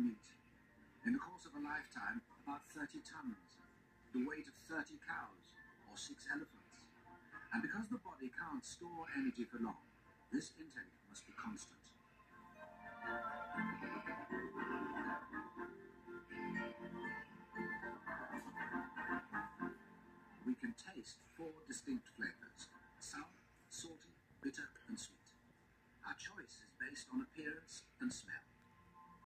meat. In the course of a lifetime, about 30 tons, the weight of 30 cows or six elephants. And because the body can't store energy for long, this intake must be constant. We can taste four distinct flavors sour, salty, bitter, and sweet. Our choice is based on appearance and smell.